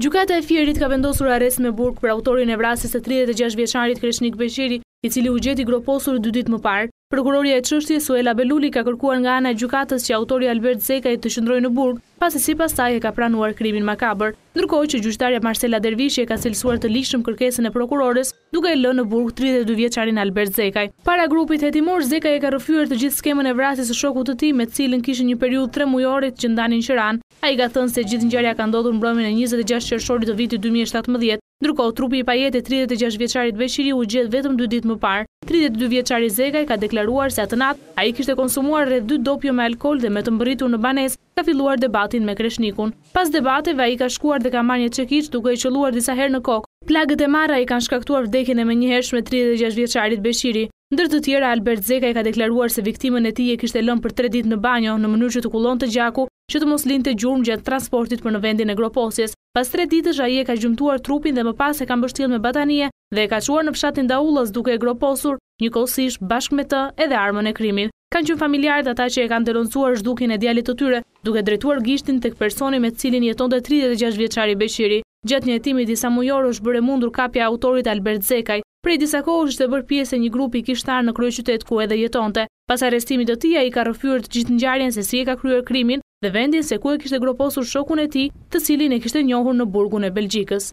Gjykata e Fierit ka vendosur arrest me burg për autorin e vrasjes së tridhjetë e gjashtë vjeçarit Kreshnik Beqiri, i cili u gjet i groposur dy ditë më parë. Prokurorja e çështjes, Suela Beluli ka kërkuar nga ana e gjykatës që autori Albert Zekaj të qëndrojë në burg, pasi sipas saj e ka pranuar krimin makabër. Ndërkohë që gjyqtarja Marsela Dervishi e ka cilësuar të ligjshëm kërkesën e prokurores, duke e lënë në burg tridhjetë e dy vjeçarin Albert Zekaj. Para grupit hetimor, Zekaj e ka rrëfyer të gjithë skemën e vrasjes së shokut të tij, me cilën kishin një periudhë tre mujore që ndanin qiranë. Ai ka thënë se gjithë ngjarja ka ndodhur mbrëmjen e njëzet e gjashtë qershorit të vitit dy mijë e shtatëmbëdhjetë. Ndërkohë, trupi i pajetë i tridhjetë e gjashtë vjeçarit Beqiri u gjet vetëm dy ditë më parë. Tridhjetë e dy vjeçari Zekaj ka deklaruar se atë natë, ai kishte konsumuar rreth dy dopio me alkool dhe me të mbërritur në banesë, ka filluar debatin me Kreshnikun. Pas debateve, ai ka shkuar dhe ka marrë një çekiç duke e qëlluar disa herë në kokë. Plagët e marra i kanë shkaktuar vdekjen e menjëhershme tridhjetë e gjashtë vjeçarit Beqiri. Ndër të tjera, Albert Zekaj ka deklaruar se viktimën e tij e kishte lënë për tre ditë në banjo, në mënyrë që të kullonte gjaku, që të mos linte gjurmë gjatë transportit për në vendin e groposjes. Pas tre ditësh, ai e ka gjymtuar trupin dhe më pas e ka mbështjellë me batanije dhe e ka çuar në fshatin Daullas duke e groposur. njëkohësisht, bashkë me të, edhe armën e krimit. Kanë qenë familjarët ata që e kanë denoncuar zhdukjen e djalit të tyre, duke drejtuar gishtin tek personi me të cilin jetonte tridhjetë e gjashtë vjeçari Beqiri. Gjatë një hetimi disa mujor është bërë e mundur kapja e autorit Albert Zekaj. Prej disa kohësh ishte bërë pjesë e një grupi kishtar në kryeqytet ku edhe jetonte. Pas arrestimit të tij, ai ka rrëfyer të gjithë ngjarjen se si e ka kryer krimin dhe vendin se ku e kishte groposur shokun e tij, të cilin e kishte njohur në burgun e Belgjikës.